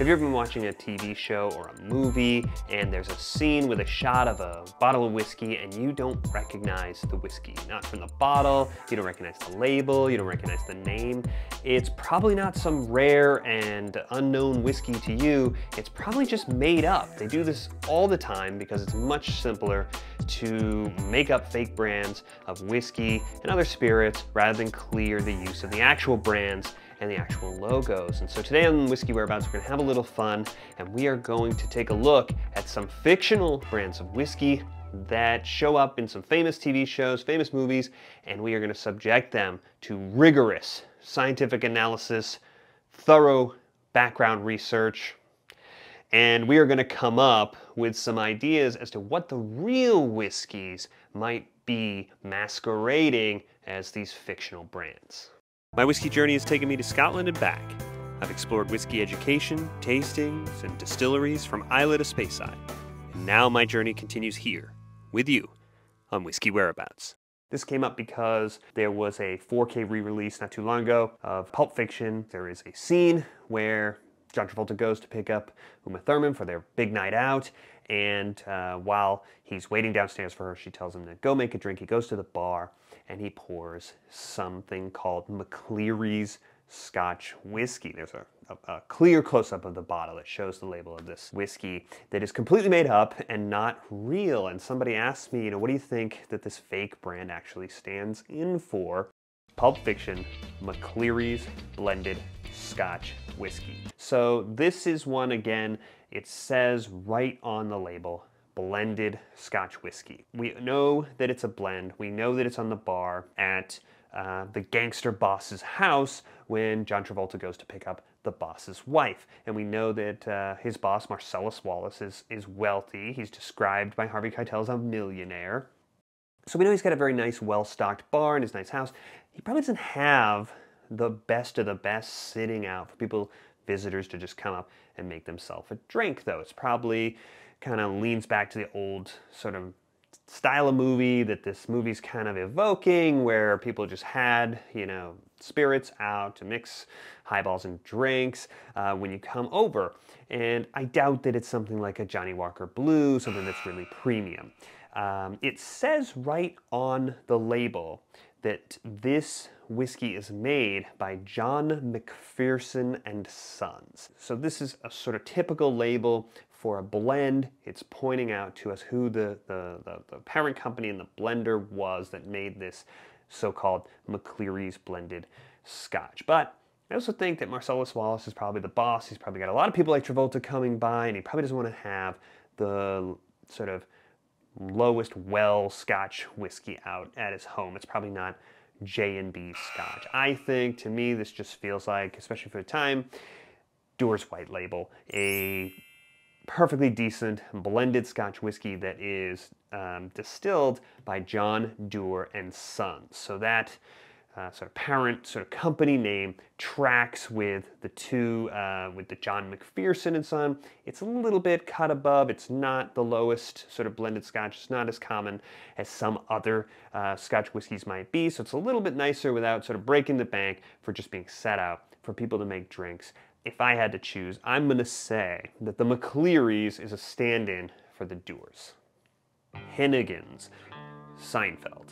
Have you ever been watching a TV show or a movie and there's a scene with a shot of a bottle of whiskey and you don't recognize the whiskey? Not from the bottle, you don't recognize the label, you don't recognize the name. It's probably not some rare and unknown whiskey to you, it's probably just made up. They do this all the time because it's much simpler to make up fake brands of whiskey and other spirits rather than clear the use of the actual brands and the actual logos. And so today on Whisky Whereabouts, we're gonna have a little fun and we are going to take a look at some fictional brands of whiskey that show up in some famous TV shows, famous movies, and we are gonna subject them to rigorous scientific analysis, thorough background research, and we are going to come up with some ideas as to what the real whiskeys might be masquerading as these fictional brands. My whiskey journey has taken me to Scotland and back. I've explored whiskey education, tastings, and distilleries from Islay to Speyside. And now my journey continues here, with you, on Whisky Whereabouts. This came up because there was a 4K re-release not too long ago of Pulp Fiction. There is a scene where John Travolta goes to pick up Uma Thurman for their big night out, and uh, while he's waiting downstairs for her, she tells him to go make a drink. He goes to the bar, and he pours something called McCleary's Scotch whiskey. There's a, a, a clear close-up of the bottle that shows the label of this whiskey that is completely made up and not real. And somebody asked me, you know, what do you think that this fake brand actually stands in for? Pulp Fiction, McCleary's Blended Scotch Whiskey. So this is one, again, it says right on the label, blended Scotch whiskey. We know that it's a blend. We know that it's on the bar at uh, the gangster boss's house when John Travolta goes to pick up the boss's wife. And we know that uh, his boss, Marcellus Wallace, is, is wealthy. He's described by Harvey Keitel as a millionaire. So we know he's got a very nice, well-stocked bar in his nice house. He probably doesn't have the best of the best sitting out for people, visitors to just come up and make themselves a drink, though. It's probably kind of leans back to the old sort of style of movie that this movie's kind of evoking, where people just had, you know, spirits out to mix highballs and drinks uh, when you come over. And I doubt that it's something like a Johnnie Walker Blue, something that's really premium. Um, it says right on the label that this whiskey is made by John McPherson and Sons. So this is a sort of typical label for a blend. It's pointing out to us who the, the, the, the parent company and the blender was that made this so-called McCleary's blended scotch. But I also think that Marcellus Wallace is probably the boss. He's probably got a lot of people like Travolta coming by, and he probably doesn't want to have the sort of lowest well Scotch whiskey out at his home. It's probably not J&B Scotch. I think, to me, this just feels like, especially for the time, Dewar's White Label, a perfectly decent blended Scotch whiskey that is um, distilled by John Dewar and Sons. So that uh, sort of parent sort of company name tracks with the two, uh, with the John McPherson and Son. It's a little bit cut above. It's not the lowest sort of blended Scotch. It's not as common as some other uh, Scotch whiskeys might be. So it's a little bit nicer without sort of breaking the bank for just being set out for people to make drinks. If I had to choose, I'm going to say that the McCleary's is a stand-in for the Dewar's. Hennigan's, Seinfeld.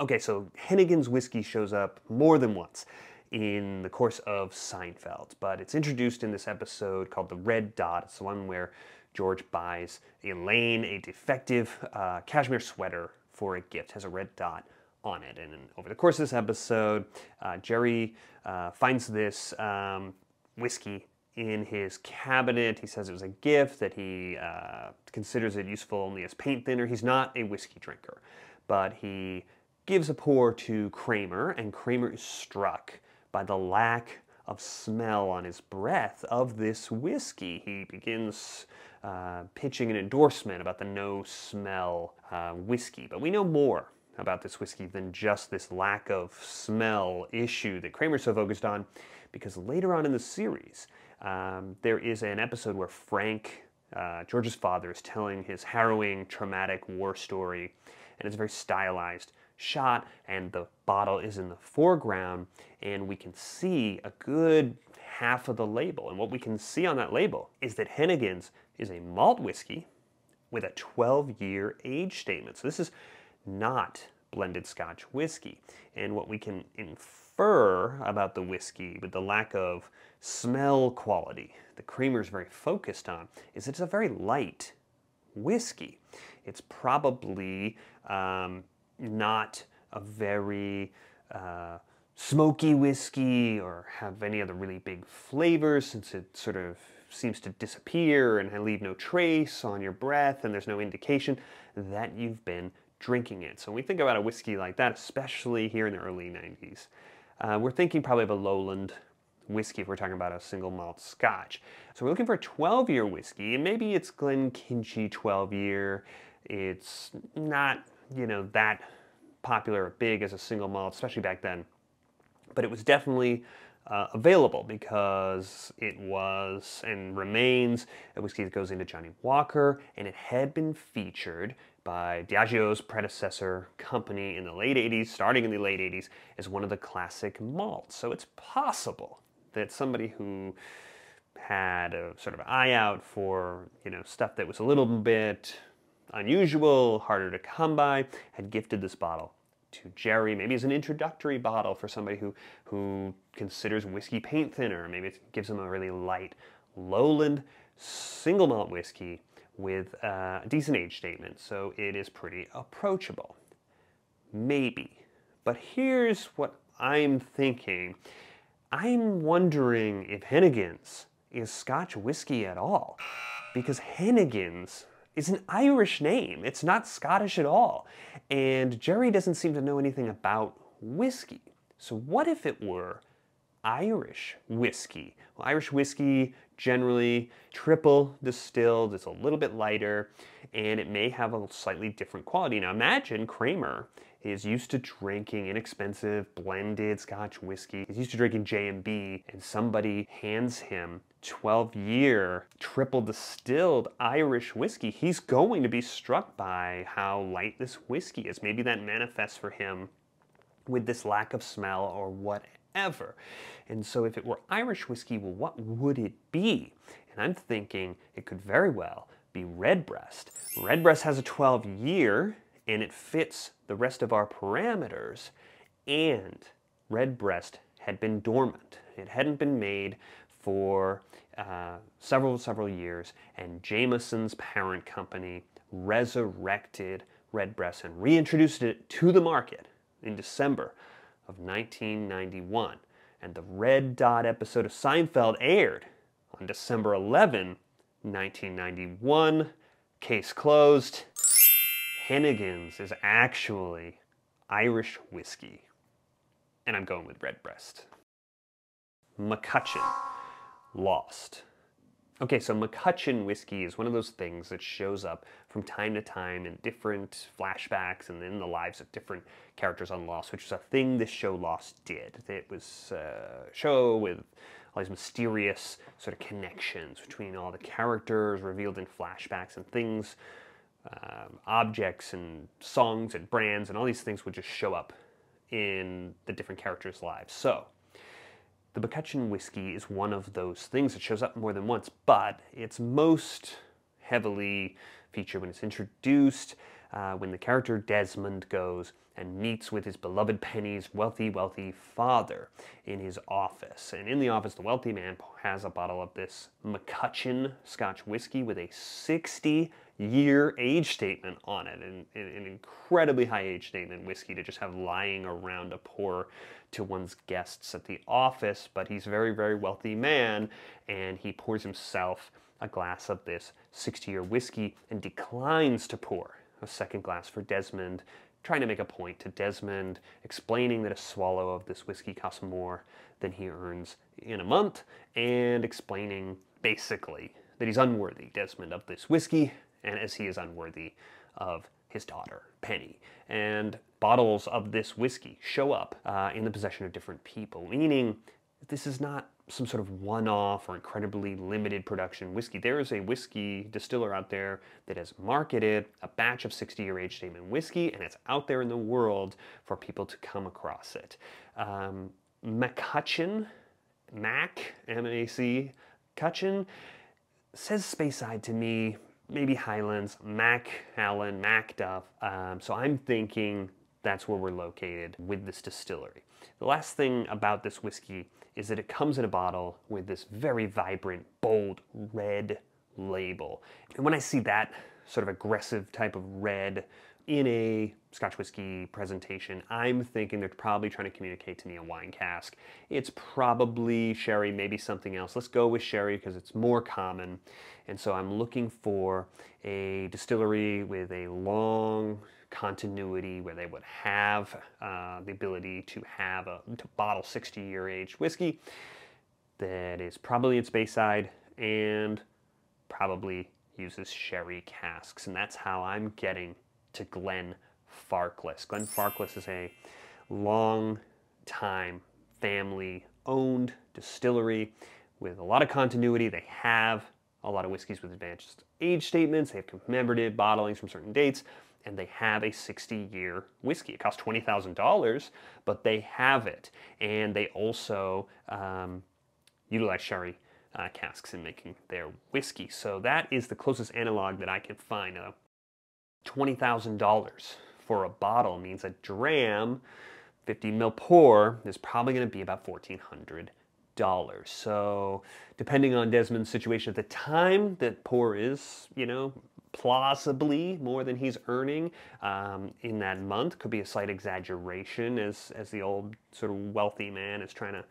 Okay, so Hennigan's whiskey shows up more than once in the course of Seinfeld, but it's introduced in this episode called The Red Dot. It's the one where George buys Elaine a defective uh, cashmere sweater for a gift, has a red dot on it. And over the course of this episode, uh, Jerry uh, finds this um, whiskey in his cabinet. He says it was a gift, that he uh, considers it useful only as paint thinner. He's not a whiskey drinker, but he gives a pour to Kramer, and Kramer is struck by the lack of smell on his breath of this whiskey. He begins uh, pitching an endorsement about the no smell uh, whiskey, but we know more about this whiskey than just this lack of smell issue that Kramer's so focused on, because later on in the series, um, there is an episode where Frank, uh, George's father, is telling his harrowing, traumatic war story, and it's a very stylized shot and the bottle is in the foreground and we can see a good half of the label. And what we can see on that label is that Hennigan's is a malt whiskey with a 12 year age statement. So this is not blended Scotch whiskey. And what we can infer about the whiskey with the lack of smell quality the Kramer is very focused on is it's a very light whiskey. It's probably um, not a very uh, smoky whiskey or have any other really big flavors since it sort of seems to disappear and leave no trace on your breath and there's no indication that you've been drinking it. So when we think about a whiskey like that, especially here in the early 90s, uh, we're thinking probably of a lowland whiskey if we're talking about a single malt scotch. So we're looking for a 12 year whiskey, and maybe it's Glenkinchie 12 year. It's not, you know, that popular or big as a single malt, especially back then. But it was definitely uh, available because it was and remains a whiskey that goes into Johnnie Walker, and it had been featured by Diageo's predecessor company in the late 80s, starting in the late 80s, as one of the classic malts. So it's possible that somebody who had a sort of eye out for you know stuff that was a little bit unusual, harder to come by, had gifted this bottle to Jerry, maybe as an introductory bottle for somebody who, who considers whiskey paint thinner. Maybe it gives them a really light lowland single malt whiskey with a decent age statement, so it is pretty approachable. Maybe. But here's what I'm thinking. I'm wondering if Hennigan's is Scotch whiskey at all. Because Hennigan's is an Irish name. It's not Scottish at all. And Jerry doesn't seem to know anything about whiskey. So what if it were Irish whiskey? Well, Irish whiskey generally triple distilled, it's a little bit lighter, and it may have a slightly different quality. Now imagine Kramer is used to drinking inexpensive blended Scotch whiskey. He's used to drinking J&B and somebody hands him 12 year triple distilled Irish whiskey. He's going to be struck by how light this whiskey is. Maybe that manifests for him with this lack of smell or whatever. And so if it were Irish whiskey, well, what would it be? And I'm thinking it could very well be Redbreast. Redbreast has a 12 year and it fits the rest of our parameters. And Redbreast had been dormant. It hadn't been made for uh, several, several years, and Jameson's parent company resurrected Redbreast and reintroduced it to the market in December of 1991. And the Red Dot episode of Seinfeld aired on December 11, 1991. Case closed. Hennigan's is actually Irish whiskey. And I'm going with Redbreast. McCutcheon, Lost. Okay, so McCutcheon whiskey is one of those things that shows up from time to time in different flashbacks and in the lives of different characters on Lost, which is a thing this show Lost did. It was a show with all these mysterious sort of connections between all the characters revealed in flashbacks and things um, objects and songs and brands and all these things would just show up in the different characters' lives. So, the McCutcheon whiskey is one of those things that shows up more than once, but it's most heavily featured when it's introduced, uh, when the character Desmond goes and meets with his beloved Penny's wealthy, wealthy father in his office. And in the office, the wealthy man has a bottle of this McCutcheon Scotch whiskey with a 60 year age statement on it, and an incredibly high age statement whiskey to just have lying around to pour to one's guests at the office. But he's a very, very wealthy man, and he pours himself a glass of this 60 year whiskey and declines to pour a second glass for Desmond, trying to make a point to Desmond, explaining that a swallow of this whiskey costs more than he earns in a month, and explaining basically that he's unworthy, Desmond, of this whiskey and as he is unworthy of his daughter, Penny. And bottles of this whiskey show up uh, in the possession of different people, meaning this is not some sort of one off or incredibly limited production whiskey. There is a whiskey distiller out there that has marketed a batch of 60 year age statement whiskey, and it's out there in the world for people to come across it. Um, McCutcheon Mac, M-A-C, Cutchin, says Speyside to me, maybe Highlands, Mac Allen, Macduff. Um, so I'm thinking that's where we're located with this distillery. The last thing about this whiskey is that it comes in a bottle with this very vibrant, bold red label. And when I see that sort of aggressive type of red in a Scotch whiskey presentation, I'm thinking they're probably trying to communicate to me a wine cask. It's probably sherry, maybe something else. Let's go with sherry because it's more common. And so I'm looking for a distillery with a long continuity where they would have uh, the ability to have a to bottle 60 year aged whiskey that is probably in Speyside and probably uses sherry casks. And that's how I'm getting to Glen Farkless. Glenfarclas is a long time family owned distillery with a lot of continuity. They have a lot of whiskeys with advanced age statements. They have commemorative bottlings from certain dates, and they have a 60 year whiskey. It costs $20,000, but they have it. And they also um, utilize sherry uh, casks in making their whiskey. So that is the closest analog that I can find. Uh, $20,000 for a bottle means a dram, 50 mil pour, is probably going to be about $1,400. So depending on Desmond's situation at the time, that pour is, you know, plausibly more than he's earning um, in that month. Could be a slight exaggeration as, as the old sort of wealthy man is trying to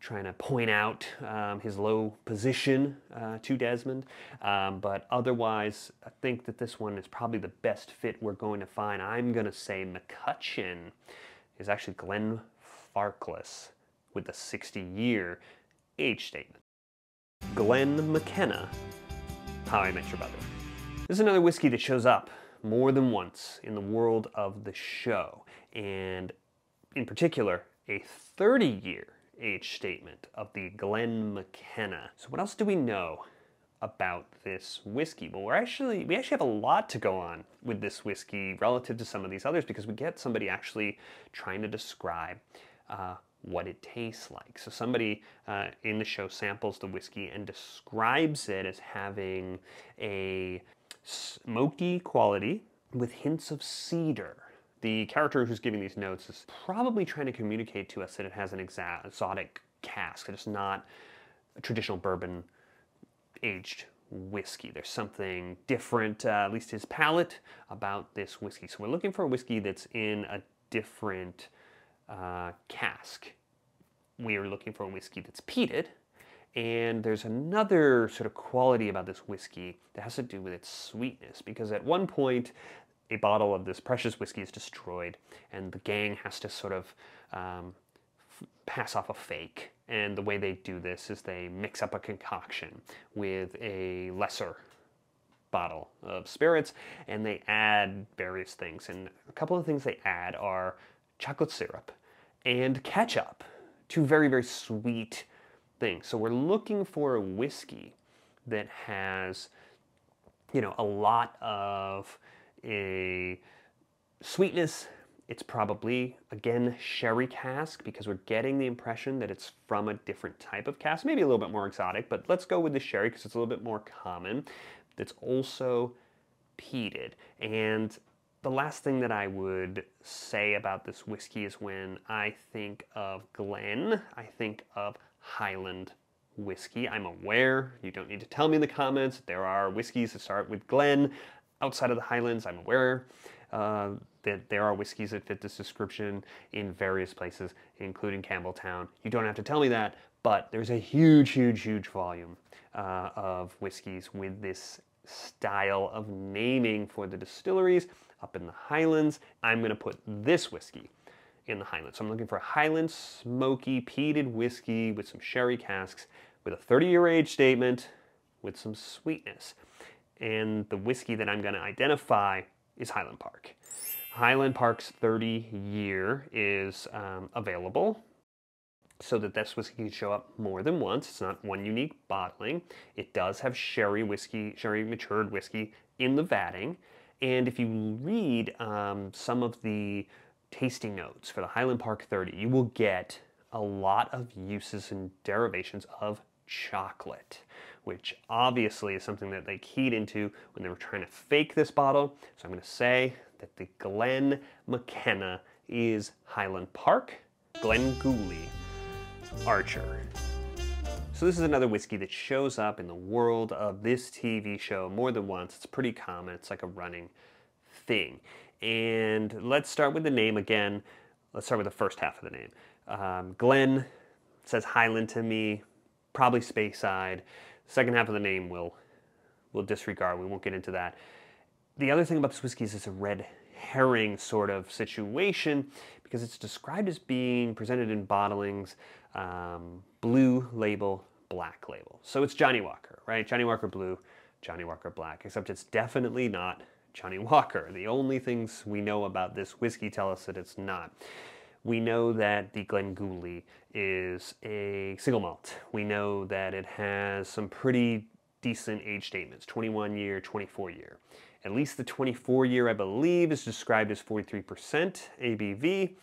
trying to point out um, his low position uh, to Desmond. Um, but otherwise, I think that this one is probably the best fit we're going to find. I'm going to say McCutcheon is actually Glen Farkless with the 60 year age statement. Glen McKenna, How I Met Your Mother. This is another whiskey that shows up more than once in the world of the show, and in particular, a 30 year age statement of the Glen McKenna. So what else do we know about this whiskey? Well, we're actually we actually have a lot to go on with this whiskey relative to some of these others because we get somebody actually trying to describe uh, what it tastes like. So somebody uh, in the show samples the whiskey and describes it as having a smoky quality with hints of cedar. The character who's giving these notes is probably trying to communicate to us that it has an exotic cask, it's not a traditional bourbon aged whiskey. There's something different, uh, at least his palate, about this whiskey. So we're looking for a whiskey that's in a different uh, cask. We are looking for a whiskey that's peated, and there's another sort of quality about this whiskey that has to do with its sweetness, because at one point a bottle of this precious whiskey is destroyed, and the gang has to sort of um, pass off a fake. And the way they do this is they mix up a concoction with a lesser bottle of spirits and they add various things. And a couple of things they add are chocolate syrup and ketchup, two very, very sweet things. So we're looking for a whiskey that has, you know, a lot of a sweetness. It's probably, again, sherry cask because we're getting the impression that it's from a different type of cask, maybe a little bit more exotic, but let's go with the sherry because it's a little bit more common. That's also peated. And the last thing that I would say about this whiskey is when I think of Glen, I think of Highland whiskey. I'm aware, you don't need to tell me in the comments, there are whiskeys that start with Glen outside of the Highlands. I'm aware uh, that there are whiskeys that fit this description in various places, including Campbeltown. You don't have to tell me that, but there's a huge, huge, huge volume uh, of whiskeys with this style of naming for the distilleries up in the Highlands. I'm going to put this whiskey in the Highlands. So I'm looking for a Highland smoky peated whiskey with some sherry casks with a 30 year age statement with some sweetness. And the whiskey that I'm going to identify is Highland Park. Highland Park's 30 year is um, available so that this whiskey can show up more than once. It's not one unique bottling. It does have sherry whiskey, sherry matured whiskey in the vatting. And if you read um, some of the tasting notes for the Highland Park 30, you will get a lot of uses and derivations of chocolate, which obviously is something that they keyed into when they were trying to fake this bottle. So I'm going to say that the Glen McKenna is Highland Park, Glengoolie, Archer. So this is another whiskey that shows up in the world of this TV show more than once. It's pretty common. It's like a running thing. And let's start with the name again. Let's start with the first half of the name. Um, Glen says Highland to me, probably Speyside. Second half of the name will we'll disregard. We won't get into that. The other thing about this whiskey is it's a red herring sort of situation because it's described as being presented in bottlings um, blue label, black label. So it's Johnnie Walker, right? Johnnie Walker blue, Johnnie Walker black, except it's definitely not Johnnie Walker. The only things we know about this whiskey tell us that it's not. We know that the Glengoolie is a single malt. We know that it has some pretty decent age statements, 21 year, 24 year. At least the 24 year, I believe, is described as 43% ABV.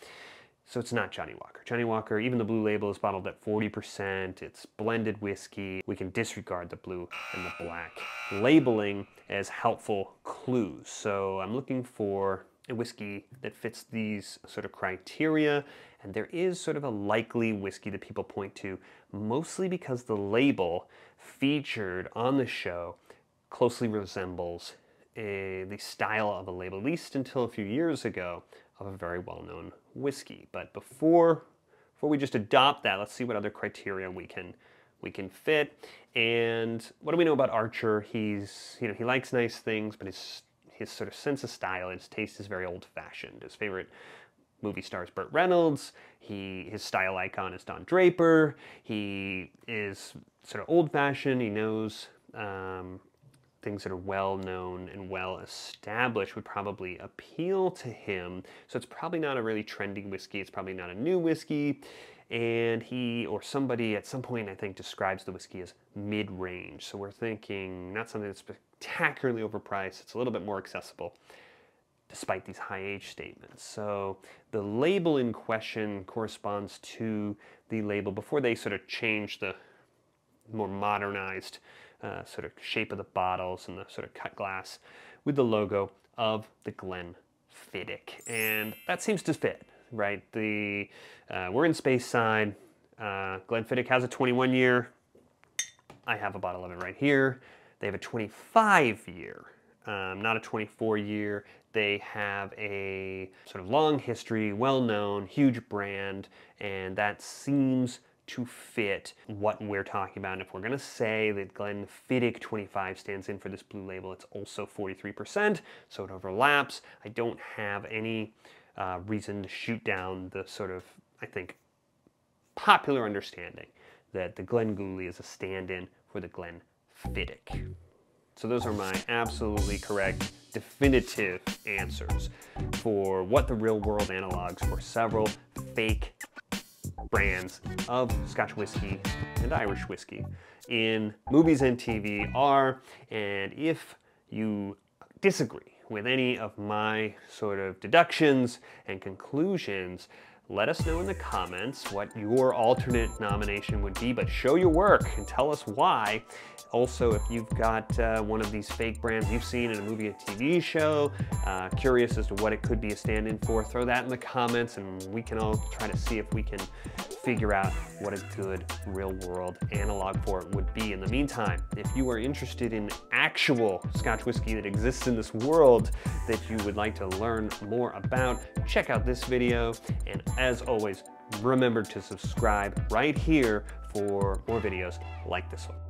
So it's not Johnnie Walker. Johnnie Walker, even the blue label is bottled at 40%. It's blended whiskey. We can disregard the blue and the black labeling as helpful clues. So I'm looking for a whiskey that fits these sort of criteria. And there is sort of a likely whiskey that people point to, mostly because the label featured on the show closely resembles a, the style of a label, at least until a few years ago, of a very well-known whiskey. But before, before we just adopt that, let's see what other criteria we can we can fit. And what do we know about Archer? He's you know he likes nice things, but his his sort of sense of style, his taste is very old-fashioned. His favorite movie stars Burt Reynolds. He his style icon is Don Draper. He is sort of old-fashioned. He knows um, things that are well known and well established would probably appeal to him. So it's probably not a really trendy whiskey. It's probably not a new whiskey. And he or somebody at some point, I think, describes the whiskey as mid range. So we're thinking not something that's spectacularly overpriced, it's a little bit more accessible despite these high age statements. So the label in question corresponds to the label before they sort of change the more modernized uh, sort of shape of the bottles and the sort of cut glass with the logo of the Glenfiddich. And that seems to fit, right? The uh, We're in Speyside. Uh, Glenfiddich has a 21 year. I have a bottle of it right here. They have a 25 year, um, not a 24 year. They have a sort of long history, well known, huge brand, and that seems to fit what we're talking about. And if we're gonna say that Glenfiddich 25 stands in for this blue label, it's also 43%, so it overlaps. I don't have any uh, reason to shoot down the sort of, I think, popular understanding that the Glen Glengoolie is a stand-in for the Glenfiddich. So those are my absolutely correct, definitive answers for what the real world analogs for several fake brands of Scotch whiskey and Irish whiskey in movies and TV are. And if you disagree with any of my sort of deductions and conclusions, let us know in the comments what your alternate nomination would be, but show your work and tell us why. Also, if you've got uh, one of these fake brands you've seen in a movie or TV show, uh, curious as to what it could be a stand-in for, throw that in the comments and we can all try to see if we can figure out what a good real-world analog for it would be. In the meantime, if you are interested in actual Scotch whiskey that exists in this world that you would like to learn more about, check out this video and as always, remember to subscribe right here for more videos like this one.